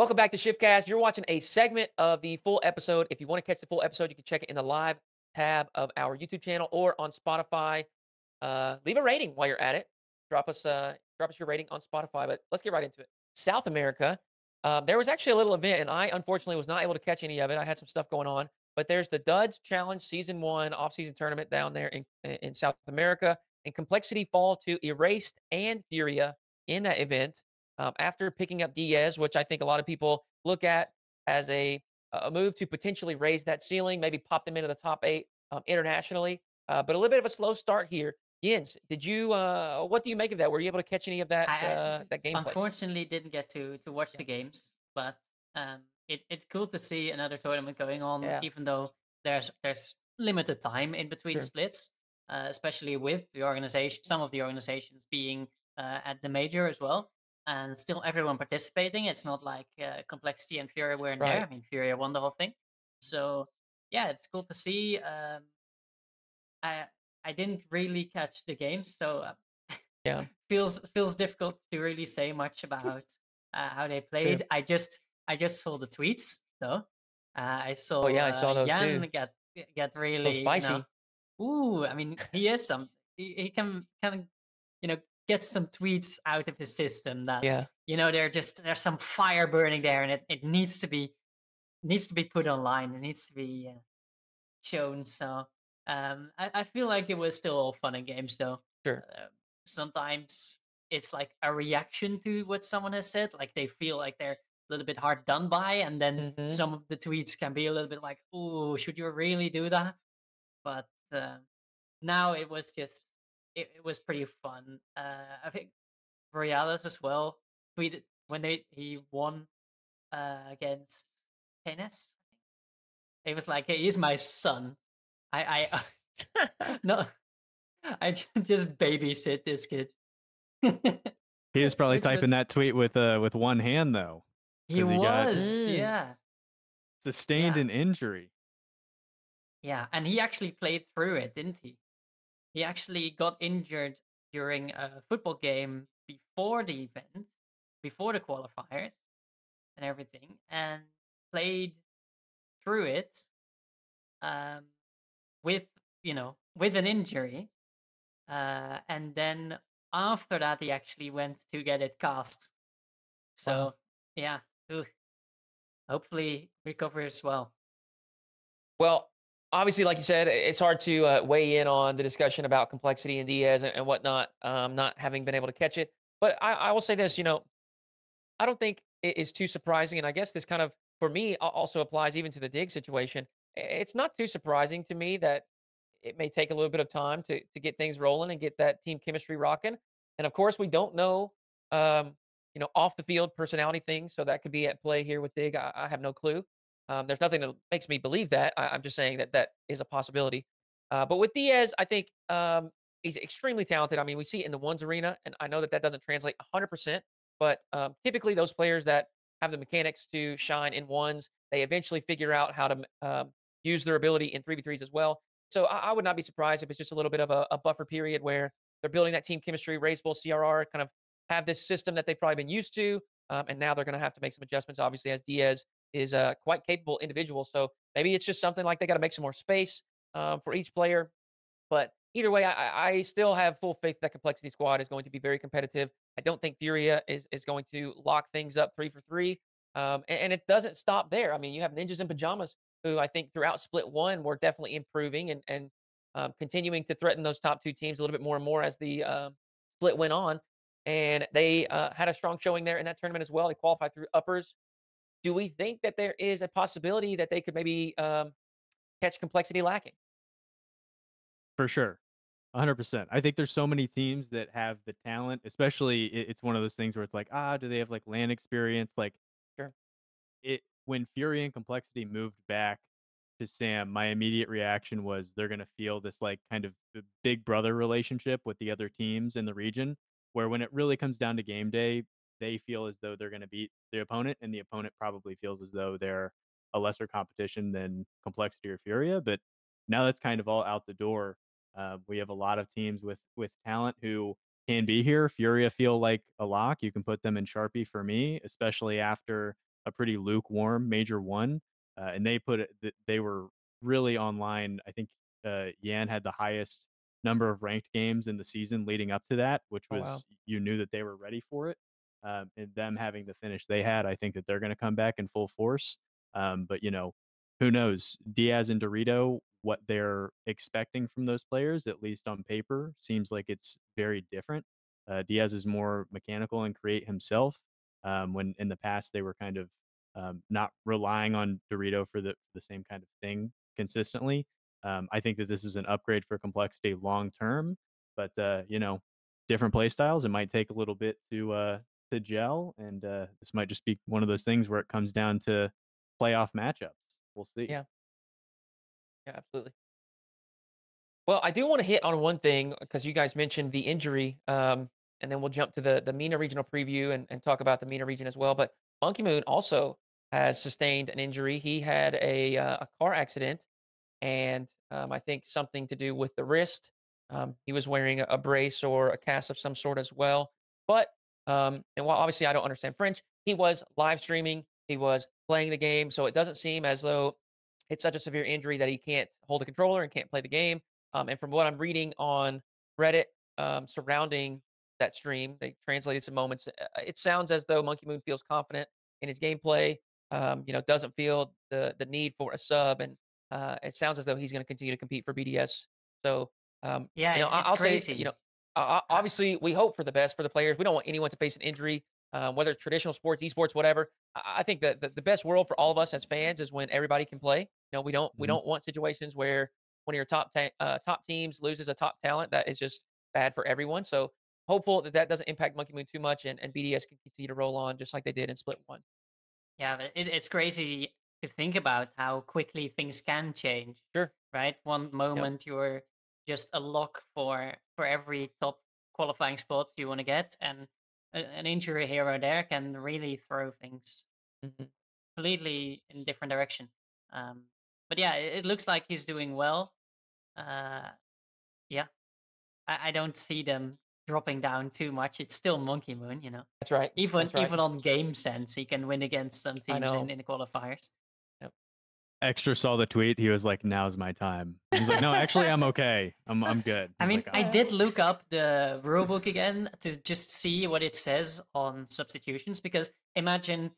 Welcome back to Shiftcast. You're watching a segment of the full episode. If you want to catch the full episode, you can check it in the live tab of our YouTube channel or on Spotify. Uh, leave a rating while you're at it. Drop us uh, drop us your rating on Spotify. But let's get right into it. South America. Uh, there was actually a little event, and I unfortunately was not able to catch any of it. I had some stuff going on, but there's the Duds Challenge Season One off-season tournament down there in in South America, and Complexity fall to Erased and Furia in that event um, after picking up Diaz, which I think a lot of people look at as a a move to potentially raise that ceiling, maybe pop them into the top eight um, internationally. Uh, but a little bit of a slow start here. Jens, did you? Uh, what do you make of that? Were you able to catch any of that I uh, that gameplay? unfortunately didn't get to to watch Yeah. the games, but um, it, it's cool to see another tournament going on, Yeah. even though there's there's limited time in between Sure. splits, uh, especially with the organization, some of the organizations being uh, at the major as well, and still everyone participating. It's not like uh, Complexity and Furia weren't there. Right. I mean, Furia won the whole thing, so yeah, it's cool to see. Um, I I didn't really catch the game, so uh, Yeah. feels feels difficult to really say much about uh, how they played. I just I just saw the tweets though. Uh, I saw Oh yeah, I saw uh, those Jan too. get get really you spicy. know, ooh, I mean he is some he, he can can you know get some tweets out of his system that Yeah. you know they're just there's some fire burning there and it, it needs to be needs to be put online. It needs to be uh, shown. So um, I, I feel like it was still all fun and games though. Sure. Um, sometimes it's like a reaction to what someone has said. Like they feel like they're a little bit hard done by, and then Mhm. some of the tweets can be a little bit like, "Oh, should you really do that?" But uh, now it was just it, it was pretty fun. Uh, I think Royales as well tweeted when they he won uh, against Tennis. He was like, "Hey, he's my son. I I no, I just babysit this kid." He was probably Which typing was- that tweet with uh with one hand though. He 'cause he got- was, Mm. yeah, Sustained Yeah. an injury. yeah, and he actually played through it, didn't he? He actually got injured during a football game before the event, before the qualifiers and everything, and played through it um, with you know with an injury, uh, and then after that he actually went to get it cast. So Wow. yeah, ooh, hopefully recovers well. Well, obviously, like you said, it's hard to uh, weigh in on the discussion about complexity and Diaz and, and whatnot, um, not having been able to catch it. But I, I will say this, you know, I don't think it is too surprising, and I guess this kind of, for me, also applies even to the dig situation. It's not too surprising to me that it may take a little bit of time to to get things rolling and get that team chemistry rocking. And of course, we don't know, um, you know, off the field personality things, so that could be at play here with Dig. I, I have no clue. Um, there's nothing that makes me believe that. I, I'm just saying that that is a possibility. Uh, but with Diaz, I think um, he's extremely talented. I mean, we see it in the ones arena, and I know that that doesn't translate 100%, but um, typically those players that have the mechanics to shine in ones, they eventually figure out how to um, use their ability in 3v3s as well. So I, I would not be surprised if it's just a little bit of a, a buffer period where they're building that team chemistry, Reysbull CRR, kind of have this system that they've probably been used to, um, and now they're going to have to make some adjustments. Obviously, as Diaz is a quite capable individual, so maybe it's just something like they got to make some more space um, for each player. But either way, I, I I still have full faith that Complexity Squad is going to be very competitive. I don't think Furia is is going to lock things up three for three. Um, and, and it doesn't stop there. I mean, you have Ninjas in Pajamas, who I think throughout Split One were definitely improving and and um, continuing to threaten those top two teams a little bit more and more as the um, split went on. And they uh, had a strong showing there in that tournament as well. They qualified through uppers. Do we think that there is a possibility that they could maybe um, catch Complexity lacking? For sure. 100%. I think there's so many teams that have the talent, especially it's one of those things where it's like, ah, do they have like LAN experience? Like, Sure. it when Fury and Complexity moved back to SAM, my immediate reaction was they're going to feel this like kind of big brother relationship with the other teams in the region, where when it really comes down to game day, they feel as though they're going to beat the opponent, and the opponent probably feels as though they're a lesser competition than Complexity or Furia. But now that's kind of all out the door. Uh, we have a lot of teams with with talent who can be here. Furia feel like a lock. You can put them in Sharpie for me, especially after a pretty lukewarm Major One, uh, and they put it. They were really online. I think uh, Yan had the highest number of ranked games in the season leading up to that, which Oh, was wow. you knew that they were ready for it. Um, and them having the finish they had, I think that they're going to come back in full force. Um, but you know, who knows? Diaz and Dorito, what they're expecting from those players, at least on paper, seems like it's very different. Uh, Diaz is more mechanical and create himself. Um, when in the past they were kind of um, not relying on Dorito for the the same kind of thing consistently. Um, I think that this is an upgrade for complexity long term, but uh, you know, different play styles. It might take a little bit to uh, to gel, and uh, this might just be one of those things where it comes down to playoff matchups. We'll see. Yeah. Yeah, absolutely. Well, I do want to hit on one thing because you guys mentioned the injury, um, and then we'll jump to the the MENA regional preview and, and talk about the MENA region as well. But Monkey Moon also has sustained an injury. He had a uh, a car accident, and um, I think something to do with the wrist. Um, he was wearing a, a brace or a cast of some sort as well. But um, and while obviously I don't understand French, he was live streaming. He was playing the game, so it doesn't seem as though it's such a severe injury that he can't hold a controller and can't play the game. Um, and from what I'm reading on Reddit um, surrounding that stream, they translated some moments. uh, It sounds as though Monkey Moon feels confident in his gameplay. Um, you know, doesn't feel the the need for a sub, and uh, it sounds as though he's going to continue to compete for BDS. So, um, Yeah, you know, it's, it's I'll crazy. say, you know, uh, uh, obviously we hope for the best for the players. We don't want anyone to face an injury, uh, whether it's traditional sports, esports, whatever. I, think that the, the best world for all of us as fans is when everybody can play. You know, we don't we Mhm. don't want situations where one of your top ta- uh, top teams loses a top talent. That is just bad for everyone. So hopeful that that doesn't impact Monkey Moon too much, and, and BDS can continue to roll on just like they did in Split One. Yeah, but it, it's crazy to think about how quickly things can change. Sure. Right? One moment you're just a lock for for every top qualifying spot you want to get, and an injury here or there can really throw things Mhm. completely in a different direction. Um, but yeah, it, it looks like he's doing well. Uh, yeah, I, I don't see them dropping down too much. It's still Monkey Moon, you know. That's right. Even That's right. even on game sense, he can win against some teams in, in the qualifiers. Extra saw the tweet. He was like, "Now's my time." He's like, "No, actually, I'm okay. I'm I'm good." I He's mean, like, I "Oh." did look up the rulebook again to just see what it says on substitutions because imagine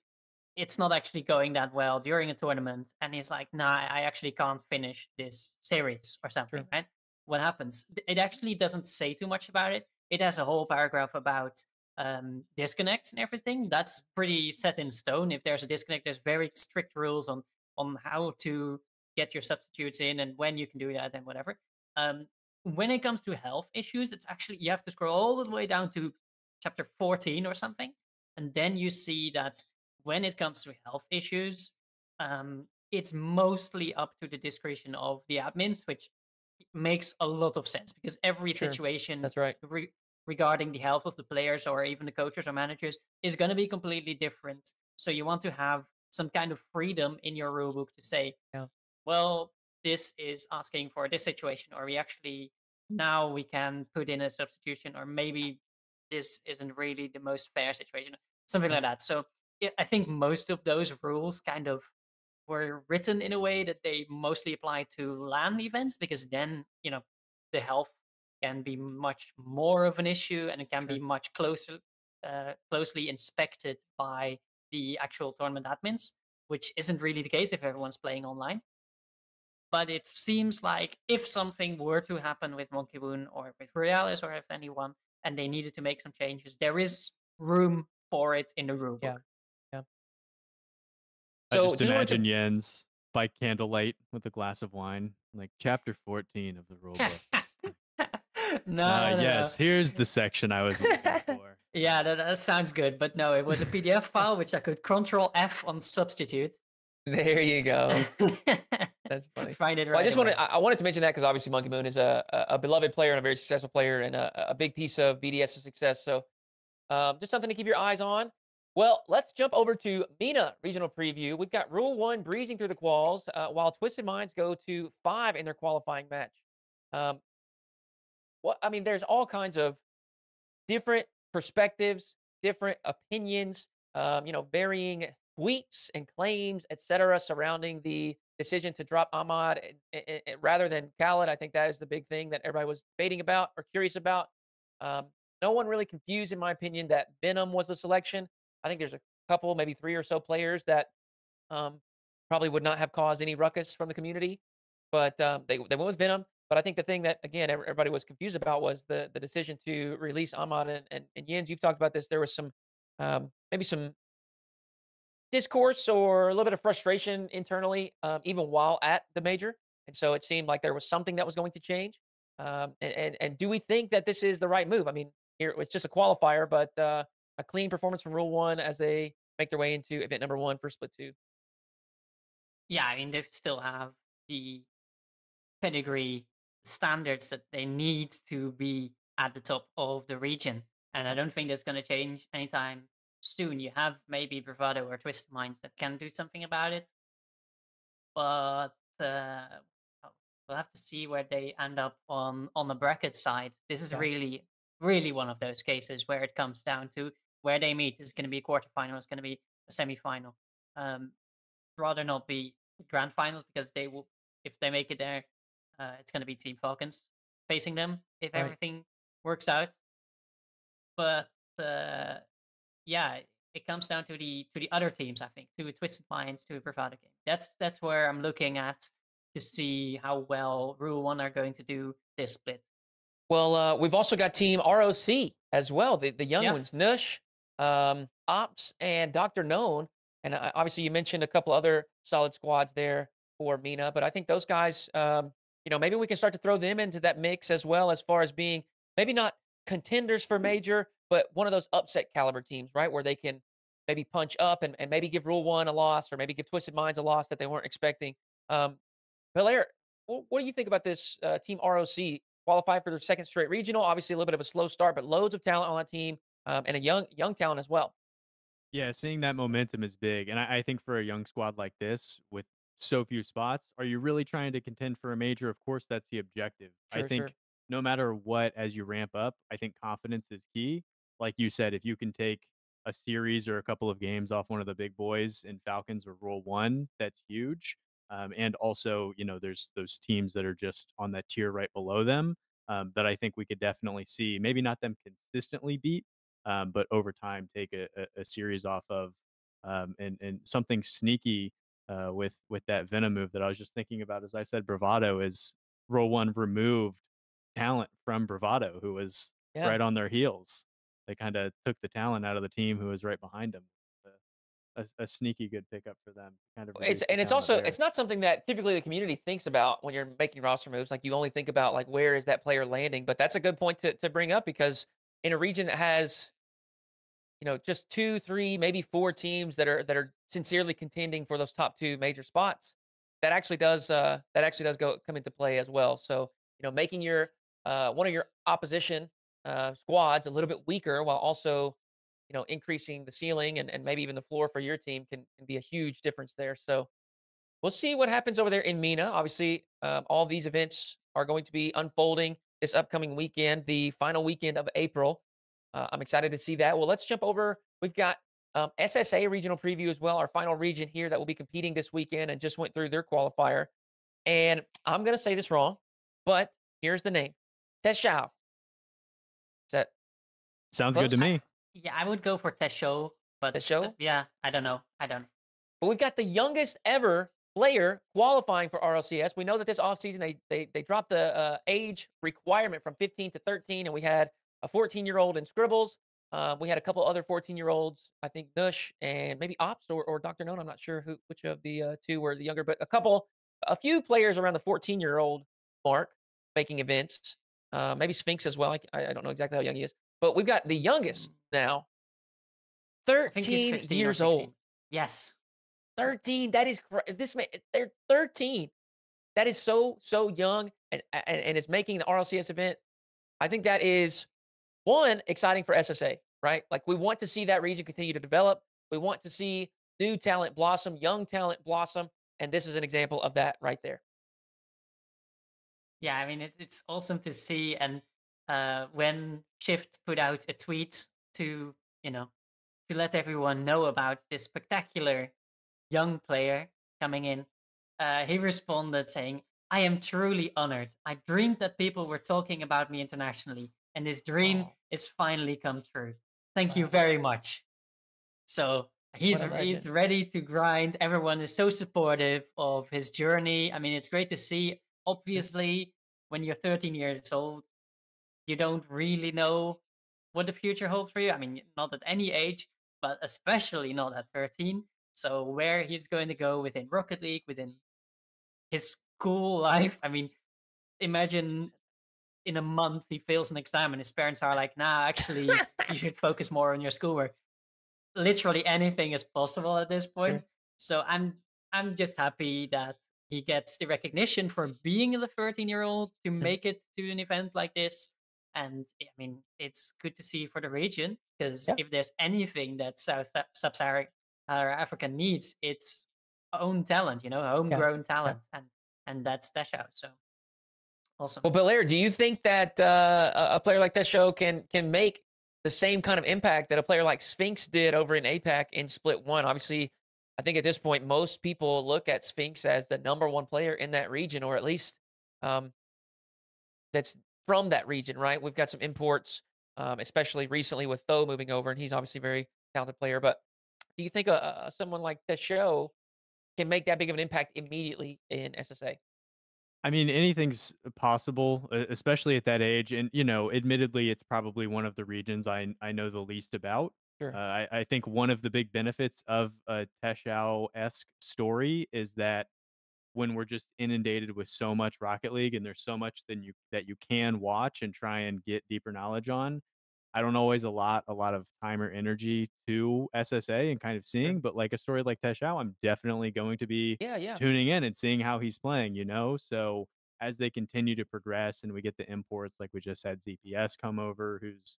it's not actually going that well during a tournament and he's like, nah, I actually can't finish this series or something, True. right? What happens? It actually doesn't say too much about it. It has a whole paragraph about um, disconnects and everything. That's pretty set in stone. If there's a disconnect, there's very strict rules on on how to get your substitutes in and when you can do that and whatever. Um, when it comes to health issues, it's actually you have to scroll all the way down to chapter 14 or something, and then you see that when it comes to health issues, um, it's mostly up to the discretion of the admins, which makes a lot of sense because every Sure, situation That's right. re- regarding the health of the players or even the coaches or managers is going to be completely different. So you want to have some kind of freedom in your rulebook to say, Yeah. well, this is asking for this situation, or we actually now we can put in a substitution, or maybe this isn't really the most fair situation, something like that. So I think most of those rules kind of were written in a way that they mostly apply to LAN events because then you know the health can be much more of an issue and it can be much closer uh, closely inspected by the actual tournament admins which isn't really the case if everyone's playing online but it seems like if something were to happen with monkey moon or with realis or if anyone and they needed to make some changes there is room for it in the rulebook Yeah. I So, just just wanted to- imagine Jens by candlelight with a glass of wine, like chapter 14 of the rule book. no, Ah, no, no. yes, here's the section I was looking for. Yeah, that, that sounds good, but no, it was a PDF file which I could Control F on substitute. There you go. That's funny. Find it right. Well, I just away. wanted I wanted to mention that because obviously Monkey Moon is a, a beloved player and a very successful player and a, a big piece of BDS's success. So um, just something to keep your eyes on. Well, let's jump over to MENA regional preview. We've got Rule One breezing through the quals, uh, while Twisted Minds go to five in their qualifying match. Um, what I mean, there's all kinds of different perspectives, different opinions, um, you know, varying tweets and claims, etc., surrounding the decision to drop Ahmad and, and, and rather than Khaled. I think that is the big thing that everybody was debating about or curious about. Um, no one really confused, in my opinion, that Venom was the selection. I think there's a couple, maybe three or so players that um, probably would not have caused any ruckus from the community, but um, they they went with Venom. But I think the thing that again everybody was confused about was the the decision to release Ahmad and, and, and. You've talked about this. There was some um, maybe some discourse or a little bit of frustration internally, um, even while at the major. And so it seemed like there was something that was going to change. Um, and, and and do we think that this is the right move? I mean, here it's just a qualifier, but uh, a clean performance from Rule One as they make their way into event number one for Split Two. Yeah, I mean they still have the pedigree standards that they need to be at the top of the region, and I don't think that's going to change anytime soon. You have maybe Bravado or Twisted Minds that can do something about it, but uh, we'll have to see where they end up on on the bracket side. This is Yeah. really, really one of those cases where it comes down to where they meet. Is going to be a quarterfinal. It's going to be a semifinal. Um, rather not be grand finals because they will, if they make it there, uh, it's going to be Team Falcons facing them if Right. everything works out. But uh, yeah, it comes down to the to the other teams. I think to a Twisted Minds, to a Bravado game. That's that's where I'm looking at to see how well Rule One are going to do this split. Well, uh, we've also got Team ROC as well, the, the young Yeah. ones, Nush, um, Ops, and Dr. Known. And uh, obviously, you mentioned a couple other solid squads there for MENA, but I think those guys, um, you know, maybe we can start to throw them into that mix as well, as far as being maybe not contenders for major, but one of those upset caliber teams, right? Where they can maybe punch up and, and maybe give Rule One a loss or maybe give Twisted Minds a loss that they weren't expecting. Um, Belair, what do you think about this uh, team ROC qualify for their second straight regional? Obviously, a little bit of a slow start, but loads of talent on that team um, and a young young talent as well. Yeah, seeing that momentum is big. And I, I think for a young squad like this with so few spots, are you really trying to contend for a major? Of course, that's the objective. I think sure. no matter what, as you ramp up, I think confidence is key. Like you said, if you can take a series or a couple of games off one of the big boys in Falcons or Rule One, that's huge. Um, and also, you know, there's those teams that are just on that tier right below them um, that I think we could definitely see. Maybe not them consistently beat, um, but over time take a, a, a series off of um, and and something sneaky uh, with with that venom move that I was just thinking about as I said bravado is Rule One removed talent from bravado who was Yeah. right on their heels they kind of took the talent out of the team who was right behind them a, a, sneaky good pickup for them kind of It's and it's also there. it's not something that typically the community thinks about when you're making roster moves. Like you only think about like where is that player landing, but that's a good point to to bring up because in a region that has you know just two, three, maybe four teams that are that are sincerely contending for those top two major spots, that actually does uh that actually does go come into play as well. So you know making your uh one of your opposition uh squads a little bit weaker while also you know increasing the ceiling and, and maybe even the floor for your team can, can be a huge difference there. So we'll see what happens over there in MENA obviously um, all these events are going to be unfolding this upcoming weekend the final weekend of april uh, i'm excited to see that well let's jump over we've got um, ssa regional preview as well our final region here that will be competing this weekend and just went through their qualifier and i'm going to say this wrong but here's the name teshao is that sounds good to close? me Yeah, I would go for Tesho, but Tesho? th- yeah, I don't know. I don't. But we've got the youngest ever player qualifying for RLCS. We know that this offseason they they they dropped the uh, age requirement from 15 to 13, and we had a 14 year old in Scribbles. Uh, we had a couple other 14 year olds, I think Nush and maybe Ops or, or Dr. Known. I'm not sure who which of the uh, two were the younger, but a couple, a few players around the 14 year old mark making events. Uh, maybe Sphinx as well. I, I don't know exactly how young he is, but we've got the youngest now, think he's 13 years old. Yes. 13 that is this man they're 13 that is so so young and and, and is making the rlcs event i think that is one exciting for ssa right like we want to see that region continue to develop we want to see new talent blossom young talent blossom and this is an example of that right there Yeah, I mean it, it's awesome to see. And uh, when Shift put out a tweet to you know to let everyone know about this spectacular young player coming in, uh, he responded saying, I am truly honored. I dreamed that people were talking about me internationally, and his dream Oh. is finally come true. Thank you very much. So he's he's ready to grind. Everyone is so supportive of his journey. I mean, it's great to see. Obviously, when you're 13 years old, you don't really know what the future holds for you. I mean, not at any age, but especially not at 13. So where he's going to go within Rocket League, within his school life. I mean, imagine in a month he fails an exam and his parents are like, nah, actually, you should focus more on your schoolwork. Literally anything is possible at this point. So I'm I'm just happy that he gets the recognition for being the 13 year old to make it to an event like this. And I mean, it's good to see for the region because Yeah. if there's anything that South Sub Saharan uh, Africa needs, it's own talent, you know, homegrown talent, and and that's Teshao. So awesome. Well, Belair, do you think that uh, a- player like Teshao can can make the same kind of impact that a player like Sphinx did over in APAC in Split One? Obviously, I think at this point most people look at Sphinx as the number one player in that region, or at least um, that's from that region, right? We've got some imports, um, especially recently with Tho moving over, and he's obviously a very talented player. But do you think a, someone like Teshao can make that big of an impact immediately in SSA? I mean, anything's possible, e- especially at that age. And you know, admittedly, it's probably one of the regions I I know the least about. Sure. Uh, I, I think one of the big benefits of a Teshao esque story is that when we're just inundated with so much Rocket League and there's so much then you that you can watch and try and get deeper knowledge on, I don't always allot a lot of time or energy to SSA and kind of seeing. But like a story like Teshao, I'm definitely going to be Yeah, yeah. tuning in and seeing how he's playing, you know? So as they continue to progress and we get the imports, like we just had ZPS come over, who's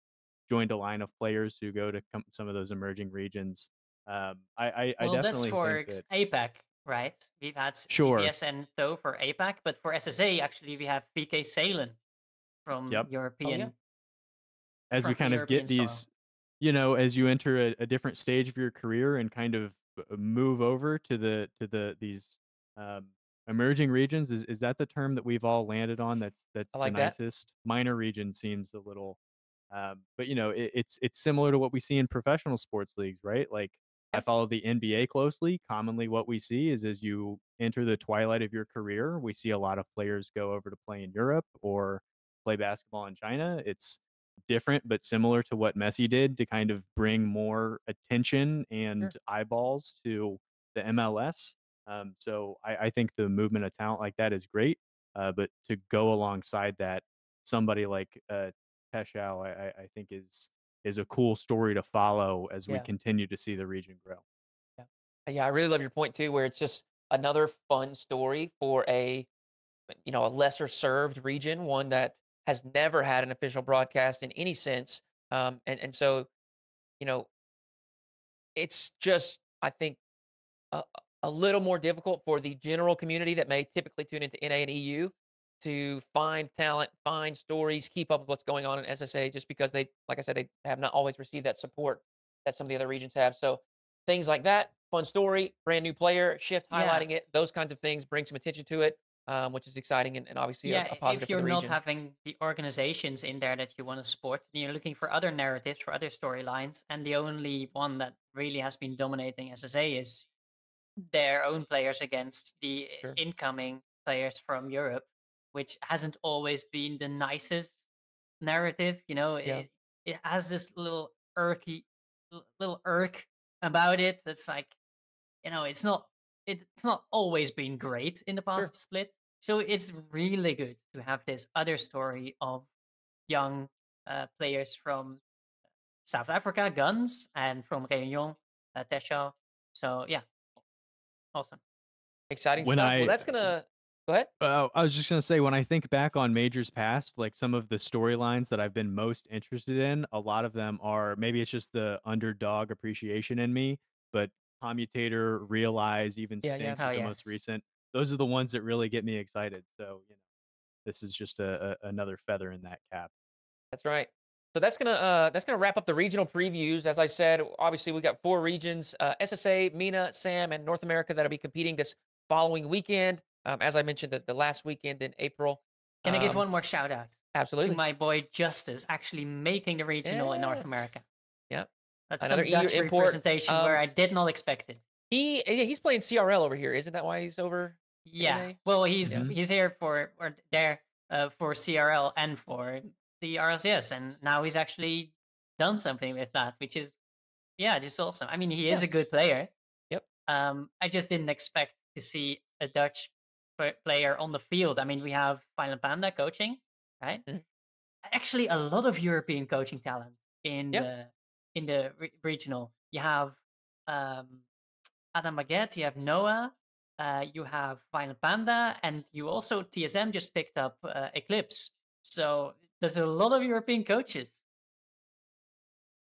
joined a line of players who go to com- some of those emerging regions. Um, I, I, I well, that's definitely for think that, APAC, right? We've had Sure. CBS and THO for APAC, but for SSA, actually, we have PK Salen from Yep. European. As we kind of get these, you know, as you enter a, a different stage of your career and kind of uh, move over to the to the these um, emerging regions, is is that the term that we've all landed on? That's that's like the that. nicest. Minor region seems a little, um, but you know, it, it's it's similar to what we see in professional sports leagues, right? Like I follow the NBA closely. Commonly, what we see is as you enter the twilight of your career, we see a lot of players go over to play in Europe or play basketball in China. It's different but similar to what Messi did to kind of bring more attention and eyeballs to the MLS. Um, so I, I think the movement of talent like that is great. Uh, but to go alongside that, somebody like uh, I, I, I think is is a cool story to follow as we continue to see the region grow. Yeah. yeah, I really love your point too, where it's just another fun story for a, you know, a lesser served region, one that has never had an official broadcast in any sense. Um, and and so, you know, it's just I think a, a little more difficult for the general community that may typically tune into NA and EU to find talent, find stories, keep up with what's going on in SSA, just because they, like I said, they have not always received that support that some of the other regions have. So things like that, fun story, brand new player, shift Yeah. highlighting it, those kinds of things bring some attention to it, um, which is exciting and, and obviously yeah, a, a positive if you're not having the organizations in there that you want to support, you're looking for other narratives, for other storylines, and the only one that really has been dominating SSA is their own players against the Sure. incoming players from Europe, which hasn't always been the nicest narrative. You know, Yeah. it, it has this little irky, little irk about it. That's like, you know, it's not it's not always been great in the past split. So it's really good to have this other story of young uh, players from South Africa, Guns, and from Réunion, uh, Tesha. So yeah, awesome. Exciting When stuff. I- well, that's gonna go ahead. Uh, I was just gonna say when I think back on majors past, like some of the storylines that I've been most interested in, a lot of them are maybe it's just the underdog appreciation in me, but commutator, realize, even yeah, Sphinx, yeah. Oh, the yes. most recent. Those are the ones that really get me excited. So you know, this is just a, a another feather in that cap. That's right. So that's gonna uh, that's gonna wrap up the regional previews. As I said, obviously we got four regions: uh, SSA, MENA, SAM, and North America that'll be competing this following weekend. Um, as I mentioned, the, the last weekend in April. Can I give Um, one more shout out Absolutely. to my boy Justice actually making the regional in North America? Yep. That's Another EU import, representation where um, I did not expect it. He he's playing CRL over here, isn't that why he's over? Yeah. NA? Well, he's Yeah. he's here for or there uh, for CRL and for the RLCS, and now he's actually done something with that, which is yeah, just awesome. I mean, he is Yeah. a good player. Yep. Um, I just didn't expect to see a Dutch player on the field. I mean, we have Violent Panda coaching, right? Mhm. Actually, a lot of European coaching talent in Yeah. the in the re- regional. You have um, Adam Baguette, you have Noah, uh, you have Violent Panda, and you also TSM just picked up uh, Eclipse. So there's a lot of European coaches.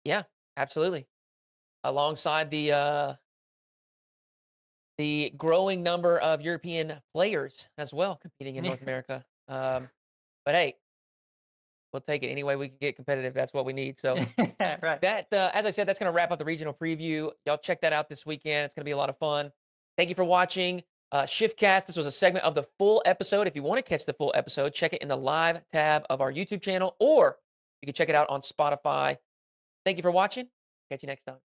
Yeah, absolutely. Alongside the uh, the growing number of European players as well competing in North America. Um, but hey, we'll take it any way we can get competitive. That's what we need. So right. that, uh, as I said, that's going to wrap up the regional preview. Y'all check that out this weekend. It's going to be a lot of fun. Thank you for watching uh, Shiftcast. This was a segment of the full episode. If you want to catch the full episode, check it in the live tab of our YouTube channel, or you can check it out on Spotify. Thank you for watching. Catch you next time.